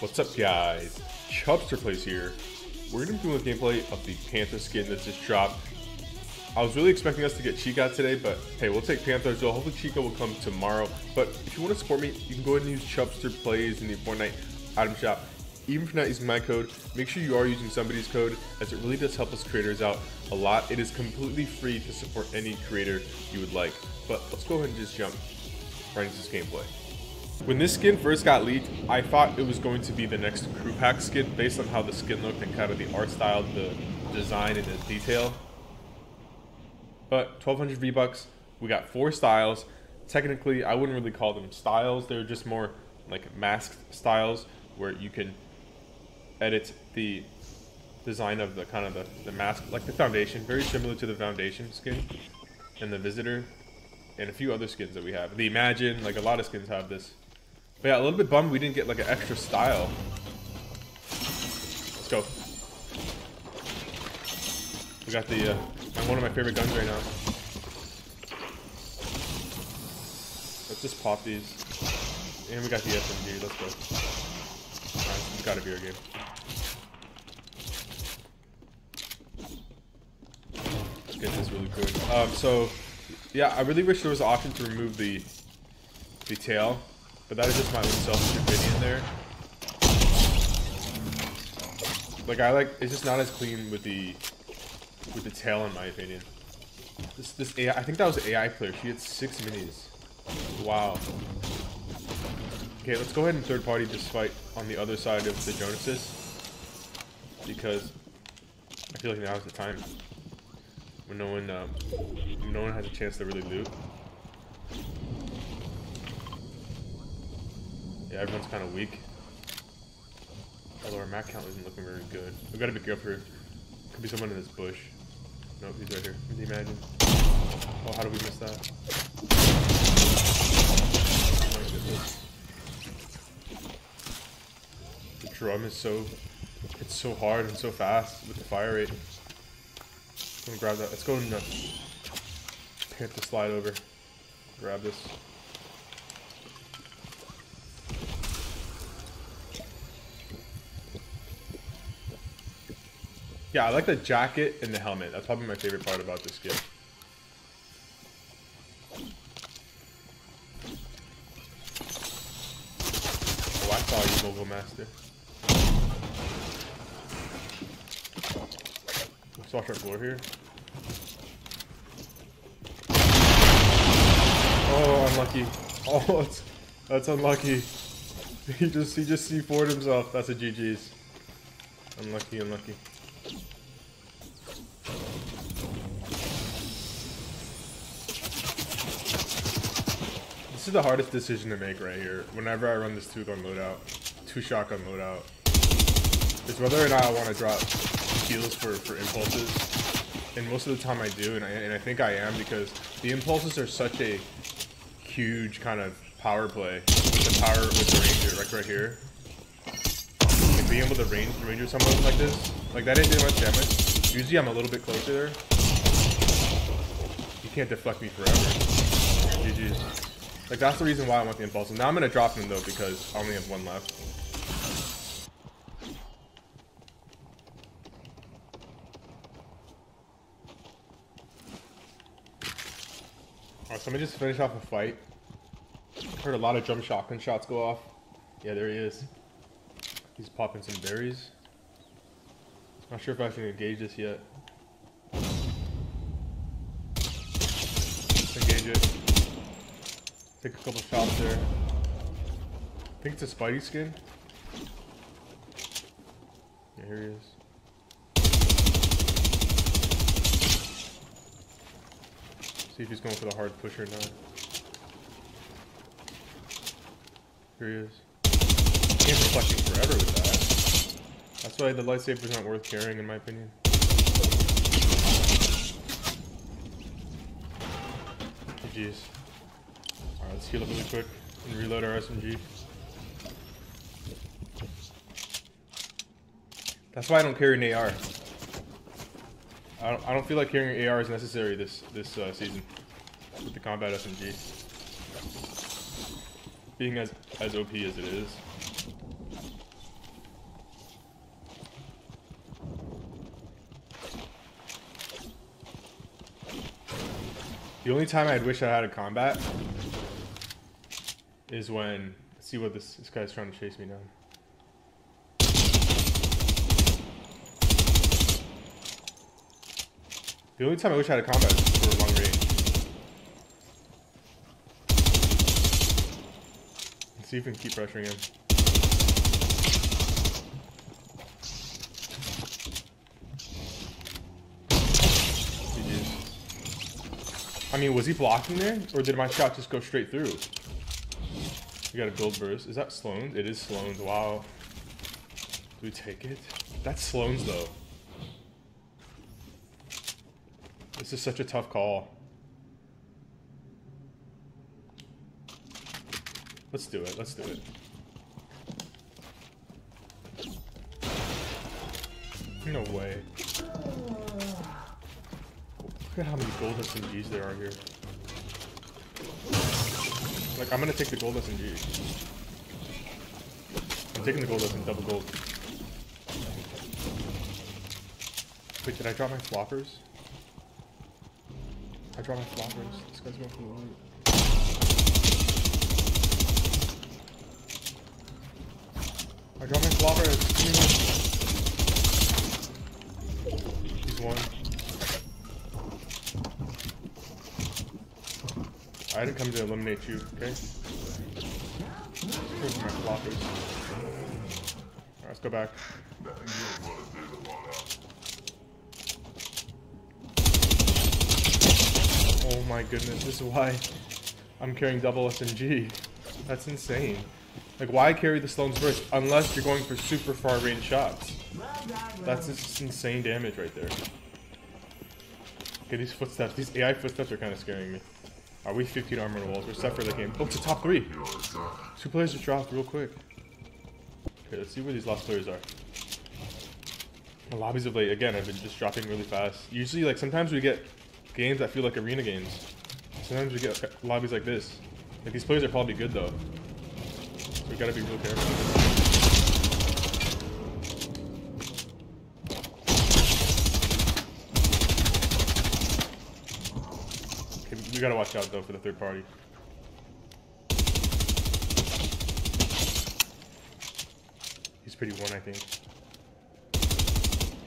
What's up guys? Chubbster Plays here. We're gonna be doing a gameplay of the Panther skin that just dropped. I was really expecting us to get Chica today, but hey, we'll take Panther, so hopefully Chica will come tomorrow. But if you want to support me, you can go ahead and use Chubbster Plays in the Fortnite item shop. Even if you're not using my code, make sure you are using somebody's code, as it really does help us creators out a lot. It is completely free to support any creator you would like. But let's go ahead and just jump right into this gameplay. When this skin first got leaked, I thought it was going to be the next crew pack skin based on how the skin looked and kind of the art style, the design, and the detail. But 1200 V-Bucks, we got four styles. Technically, I wouldn't really call them styles. They're just more like masked styles where you can edit the design of the kind of the, the mask, like the foundation, very similar to the foundation skin and the visitor and a few other skins that we have. The Imagine, like a lot of skins have this. But yeah, a little bit bummed we didn't get like an extra style. Let's go. We got the, uh, one of my favorite guns right now. Let's just pop these. And we got the SMG, let's go. Alright, it's gotta be our game. Let's get this really good. Um, so, yeah, I really wish there was an option to remove the, the tail. But that is just my own selfish opinion there. Like I like, it's just not as clean with the with the tail in my opinion. This this AI, I think that was AI player. She had six minis. Wow. Okay, let's go ahead and third party this fight on the other side of the Jonases because I feel like now is the time when no one um, no one has a chance to really loot. Yeah, everyone's kind of weak. Although our mat count isn't looking very good. We've gotta be careful here. Could be someone in this bush. Nope, he's right here. Can you imagine? Oh, how do we miss that? The drum is so... It's so hard and so fast with the fire rate. I'm gonna grab that. Let's go and uh, hit the slide over. Grab this. Yeah, I like the jacket and the helmet. That's probably my favorite part about this kit. Oh, I saw you, Mobile Master. Let's watch our floor here. Oh, unlucky. Oh, that's, that's unlucky. He just he just C4'd himself. That's a GG's. Unlucky, unlucky. This is the hardest decision to make right here. Whenever I run this two gun loadout, two shotgun loadout, is whether or not I want to drop heals for, for impulses. And most of the time I do, and I, and I think I am because the impulses are such a huge kind of power play. The power with the ranger, like right here. Like being able to range ranger someone like this, like that didn't do much damage. Usually I'm a little bit closer there. You can't deflect me forever. GG's. Like, that's the reason why I want the impulse. Now I'm going to drop him, though, because I only have one left. Alright, so let me just finish off a fight. Heard a lot of drum shotgun shots go off. Yeah, there he is. He's popping some berries. Not sure if I can engage this yet. engage it. Take a couple shots there. I think it's a Spidey skin. Yeah, here he is. See if he's going for the hard push or not. Here he is. Can't deflecting forever with that. That's why the lightsaber's not worth carrying in my opinion. Oh, jeez let's heal up really quick and reload our SMG. That's why I don't carry an AR. I don't, I don't feel like carrying an AR is necessary this this uh, season with the combat SMG. Being as, as OP as it is. The only time I'd wish I had a combat is when see what this this guy's trying to chase me down. The only time I wish I had a combat is for a long range. Let's see if we can keep pressuring him. I mean, was he blocking there? Or did my shot just go straight through? We got a build burst. Is that Slone's? It is Slone's. Wow. Do we take it? That's Slone's, though. This is such a tough call. Let's do it. Let's do it. No way. Look at how many gold SMGs there are here. Like, I'm gonna take the gold SMG. I'm taking the gold SMG, double gold. Wait, did I drop my floppers? I dropped my floppers. This guy's going for the loot. I dropped my floppers. He's one. I didn't come to eliminate you, okay? My floppers. Let's go back. Oh my goodness, this is why I'm carrying double SMG. That's insane. Like, why carry the Slone's first unless you're going for super far range shots? That's just insane damage right there. Okay, these footsteps, these AI footsteps are kind of scaring me. Are we 15 armor walls? We're set for the game. Oh, it's a top three. Two players just dropped real quick. Okay, let's see where these last players are. The lobbies of late, again, have been just dropping really fast. Usually, like, sometimes we get games that feel like arena games. Sometimes we get lobbies like this. Like, these players are probably good, though. So we gotta be real careful. We gotta watch out though for the third party. He's pretty one, I think.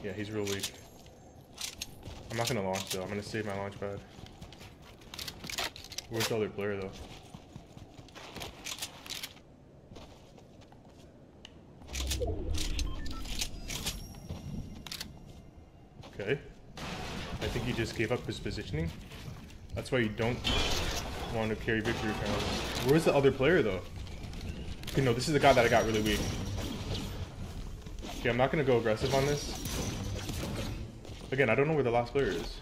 Yeah, he's real weak. I'm not gonna launch though. I'm gonna save my launch pad. Where's the other player though? Okay. I think he just gave up his positioning. That's why you don't want to carry victory crowns. Where's the other player though? Okay, no, this is the guy that I got really weak. Okay, I'm not gonna go aggressive on this. Again, I don't know where the last player is.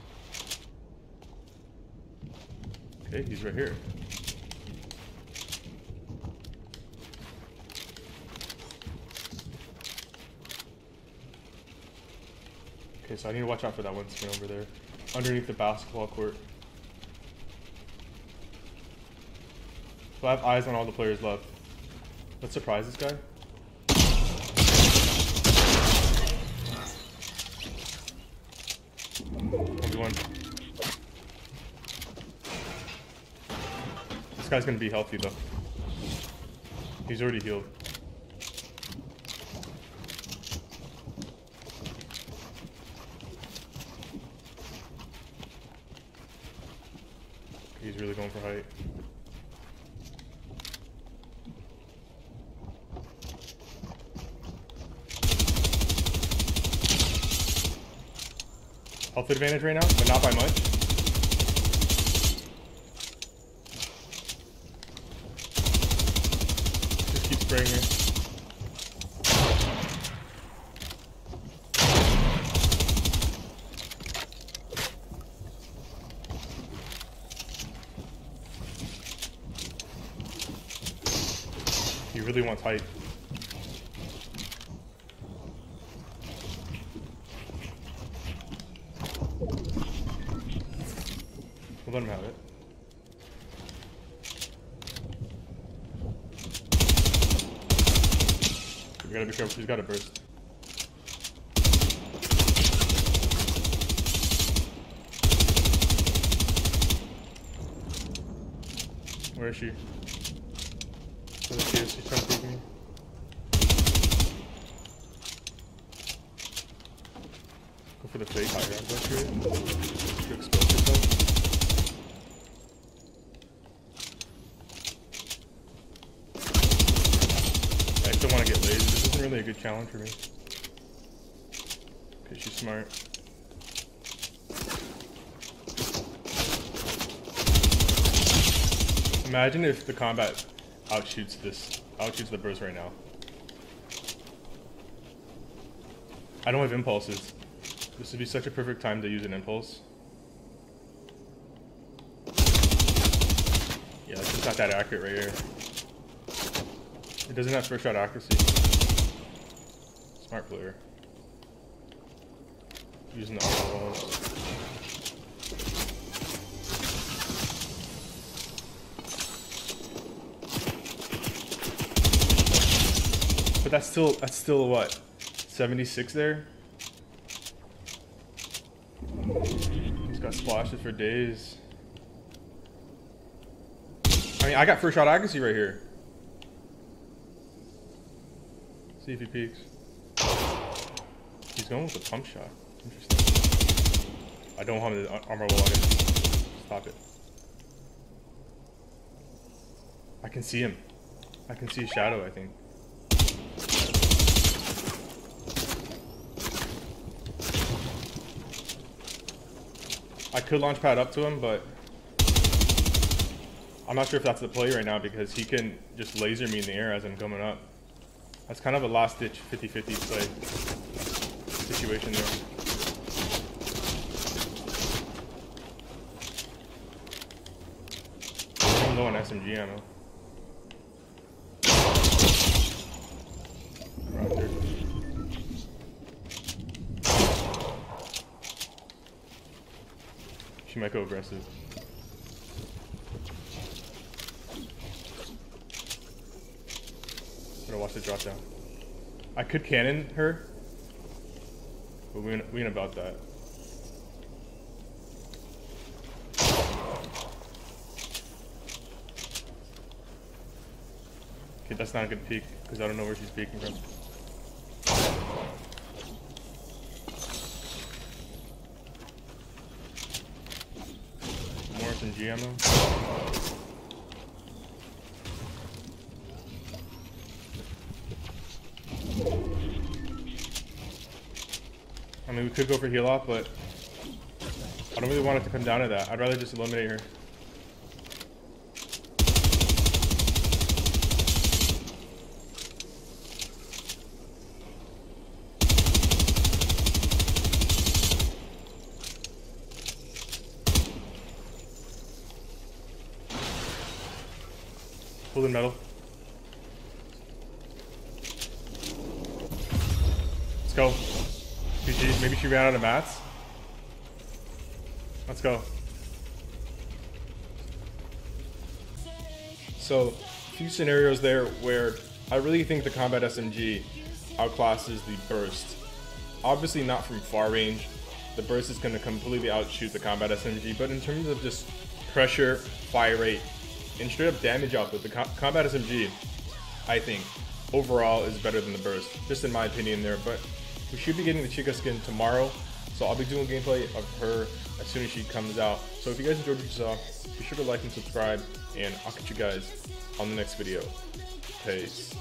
Okay, he's right here. Okay, so I need to watch out for that one skin over there. Underneath the basketball court. So I have eyes on all the players left. Let's surprise this guy. One This guy's gonna be healthy though. He's already healed. He's really going for height. Health advantage right now, but not by much. He really wants height. Let him have it. We gotta be careful, he's got a burst. Where is she? She is? She's trying to take me. Go for the fake high ground pressure. To expose yourself. I still want to get lazy. This isn't really a challenge for me. Okay, she's smart. Imagine if the combat outshoots this, outshoots the burst right now. I don't have impulses. This would be such a perfect time to use an impulse. Yeah, it's just not that accurate right here. It doesn't have first shot accuracy. Smart player. Using the auto. But that's still that's still what? 76 there? He's got splashes for days. I mean I got first shot accuracy right here. See if he peeks. He's going with a pump shot. Interesting. I don't want him to armor on. Stop it. I can see him. I can see a shadow, I think. I could launch pad up to him, but I'm not sure if that's the play right now because he can just laser me in the air as I'm coming up. That's kind of a last ditch 50-50 play situation there. I'm low on SMG ammo. She might go aggressive. Gotta watch the drop down. I could cannon her, but we ain't, we ain't about that. Okay, that's not a good peek, because I don't know where she's peeking from. More SMG we could go for heal off, but I don't really want it to come down to that. I'd rather just eliminate her. Pull the metal. Let's go. GG. Maybe she ran out of mats. Let's go. So, a few scenarios there where I really think the combat SMG outclasses the burst. Obviously not from far range. The burst is going to completely outshoot the combat SMG, but in terms of just pressure, fire rate, and straight up damage output, the com combat SMG, I think, overall is better than the burst. Just in my opinion there, but we should be getting the Chica skin tomorrow, so I'll be doing gameplay of her as soon as she comes out. So if you guys enjoyed what you saw, be sure to like and subscribe, and I'll catch you guys on the next video. Peace.